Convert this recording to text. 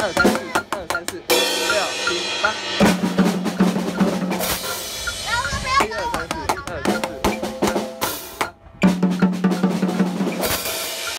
二三四二三四五六七八